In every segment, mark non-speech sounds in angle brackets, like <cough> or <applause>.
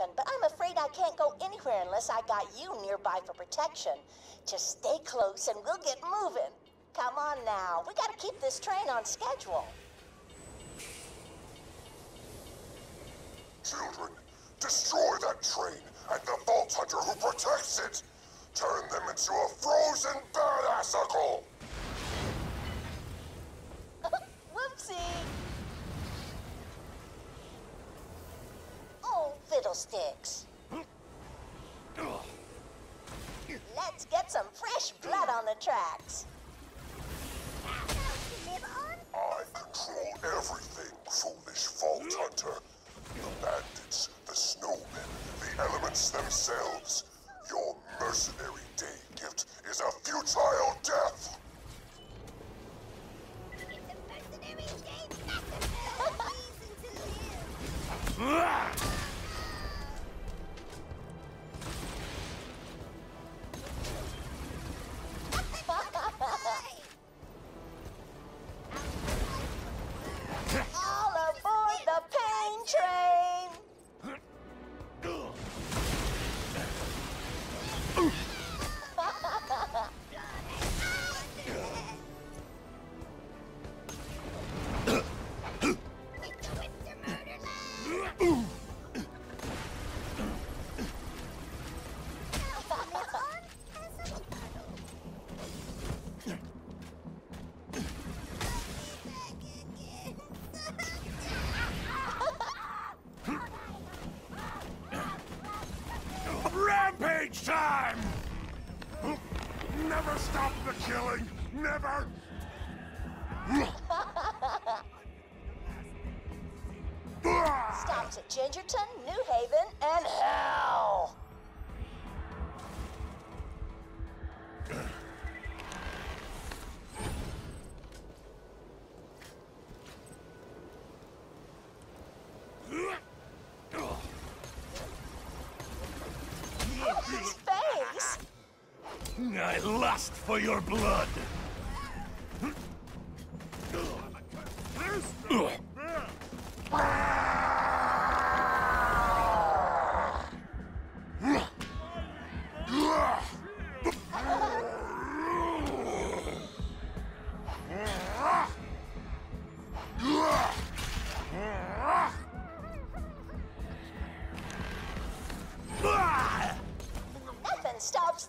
Gingerton, but I'm afraid I can't go anywhere unless I got you nearby for protection. Just stay close and we'll get moving. Come on now, we gotta keep this train on schedule. Children, destroy that train and the Vault Hunter who protects it! Turn them into a frozen badassicle! <laughs> Whoopsie! Oh, fiddlesticks. Let's get some fresh blood on the tracks. I control everything, foolish Vault Hunter. The bandits, the snowmen, the elements themselves. Your mercenary day time! Never stop the killing! Never! Stops at Gingerton, New Haven, and hell! I lust for your blood. Stops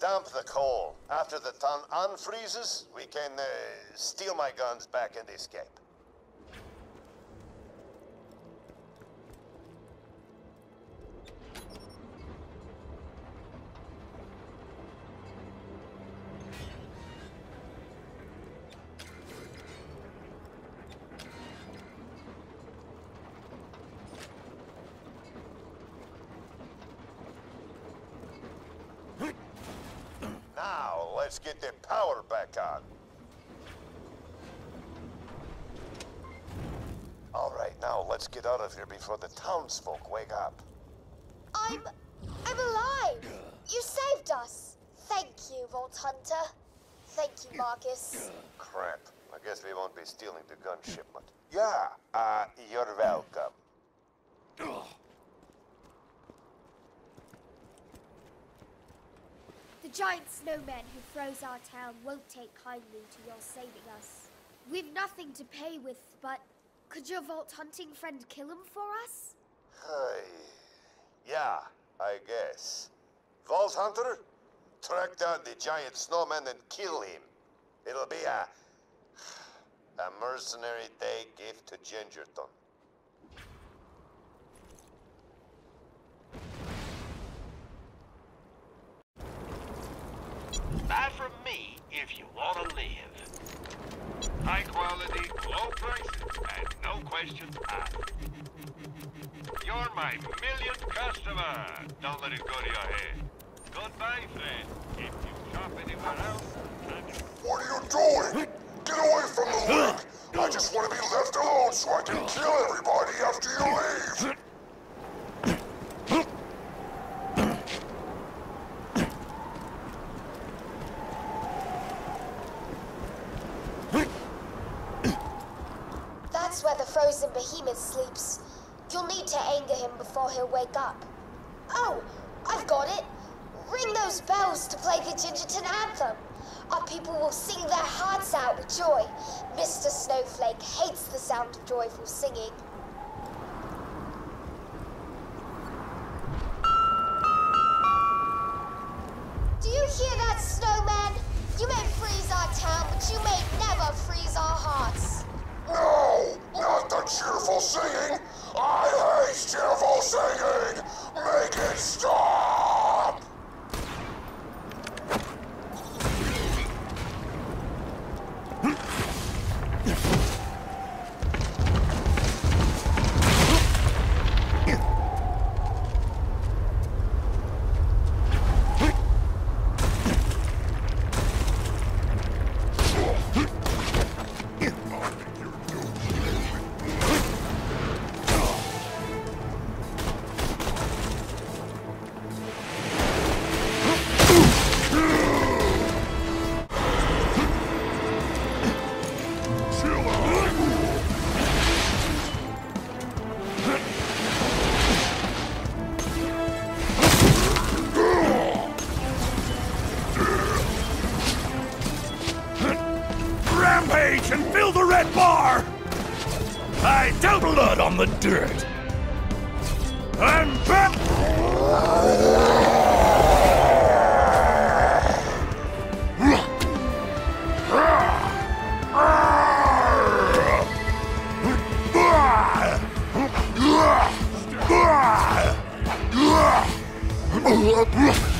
Dump the coal. After the ton unfreezes, we can uh, steal my guns back and escape. Now, let's get the power back on. All right, now let's get out of here before the townsfolk wake up. I'm... I'm alive! You saved us! Thank you, Vault Hunter. Thank you, Marcus. Crap. I guess we won't be stealing the gun shipment. Yeah, uh, you're welcome. The giant snowman who froze our town won't take kindly to your saving us. We've nothing to pay with, but could your vault hunting friend kill him for us? Hey. Yeah, I guess. Vault Hunter, track down the giant snowman and kill him. It'll be a... a mercenary day gift to Gingerton. Buy from me if you want to live. High quality, low prices, and no questions asked. You're my millionth customer. Don't let it go to your head. Goodbye, friend. If you shop anywhere else, What are you doing? Get away from the lake! I just want to be left alone so I can kill everybody after you leave! The behemoth sleeps. You'll need to anger him before he'll wake up. Oh, I've got it. Ring those bells to play the Gingerton anthem. Our people will sing their hearts out with joy. Mr. Snowflake hates the sound of joyful singing. Do you hear that, cheerful singing! I hate cheerful singing! Make it stop! Blood on the dirt. I'm back! on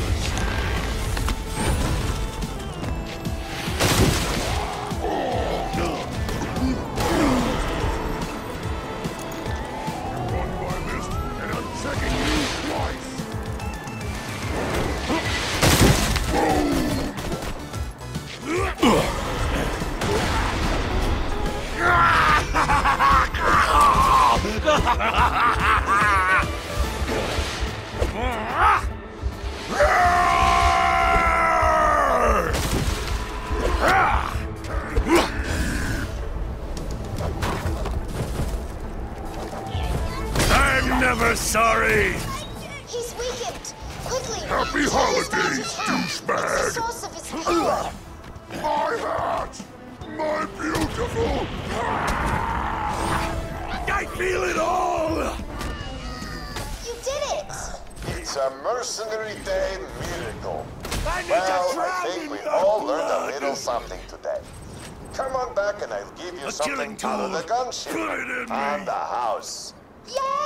Happy holidays. It's douchebag. the source of his power. My hat! My beautiful I feel it all! You did it. It's a mercenary day miracle. I need Well, to drown I think we the all learned a little something today. Come on back and I'll give you A something killing out of the gunship Put it in and me. the house. Yay!